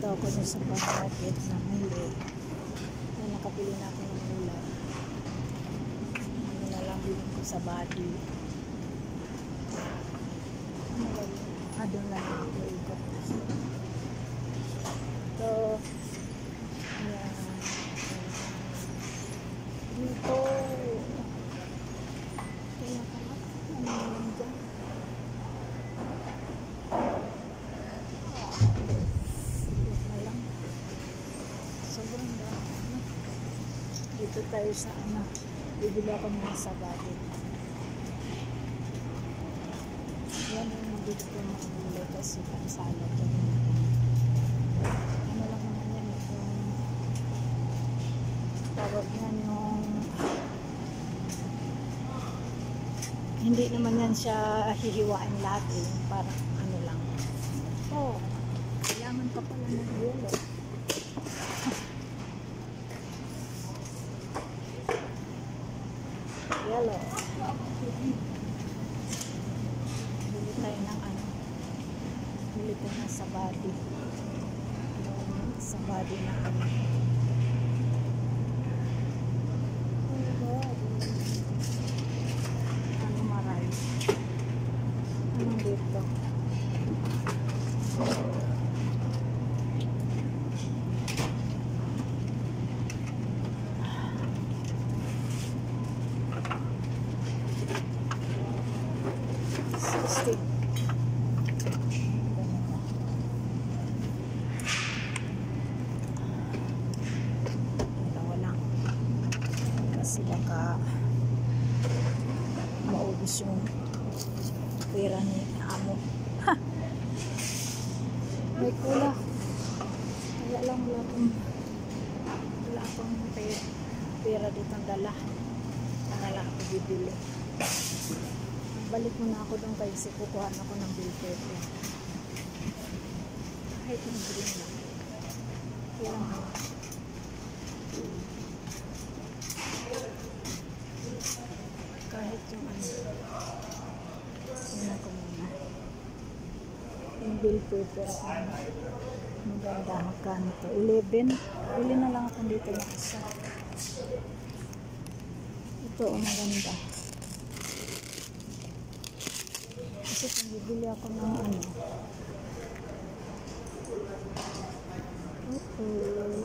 Dito ako sa supermarket sa Mili. Na nakapili na ako ng ulam. Ano na lang bilhin ko sa body. Ano yun? Ah, doon lang ako ikot. Ito. Ayan. Dito. Kaya pala. Ano naman dyan? Wait na lang. Sobrang dami. ano. Dito tayo sa ano. Bibili ako ng sabado. Yan yung dito ko makabili kasi pang salad. Ano lang naman yan itong tawag yan yung hindi naman yan siya hihiwain lahat eh. Parang ano lang. Oh, kailangan pa pala ng yelo. Yelo. Bili tayo ng ano. Bili tayo ng sabadi. Yung sabadi na ano. Oh God. Ano maray? Anong dito? Sixty. Dalawa lang. Kasi baka maubos yung pera ni amo. Ha! May kula. Kaya lang wala akong wala akong pera, pera dito ang dala. Kaya lang ako bibili. Balik mo na ako doon kasi kukuhaan ako ng bill paper. Kahit yung green lang. Kaya lang ako. Kahit yung ano. Tingnan ko muna. Yung bill paper. Maganda. Magkano to? 11. Bili na lang ako dito ng isa. Ito, oh, maganda. Kasi kung bibili ako ng ano. Oo.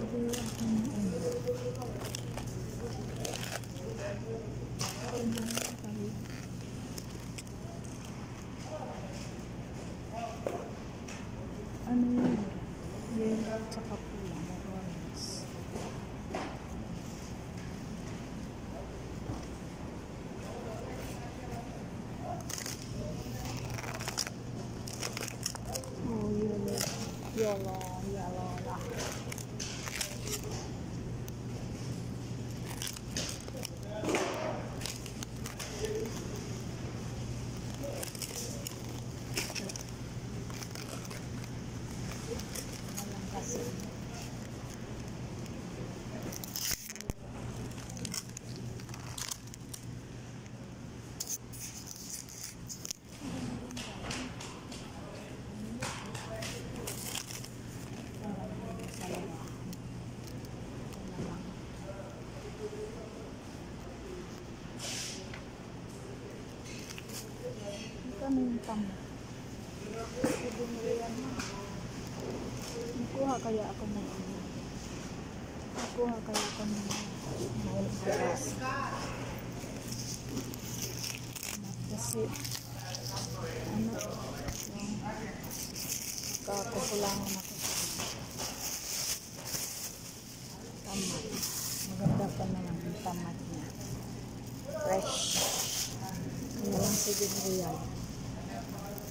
Bibili ako ng ano. Ano? Ano yun? Yellow Yellow, yellow na. Walang Kami yung tamo. Ibinili yan na. Nakuha kaya ako ng ano. Nakuha kaya ako ng maulit bigas. Kasi, ano, yung kakukulangan ako sa tamat. Maganda pa naman yung tamat niya. Fresh. Ano lang siguro